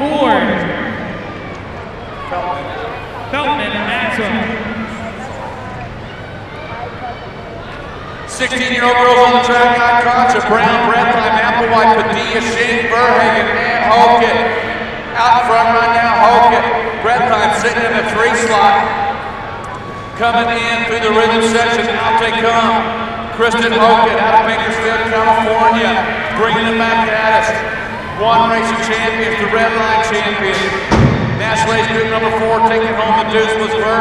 four. and Maxwell. 16-year-old girls on the track, Kai Crotcher, Brown, Bradline, Applewhite, Padilla, Shane, Burhagen, and Hogan. Out front right now, Hogan. Bradline sitting in the three slot. Coming in through the rhythm section, out they come. Kristen Hogan out of Bakersfield, California, bringing them back at us. One racing champion, the red line champion. National Age Group number four, taking home the deuce was Verhagen.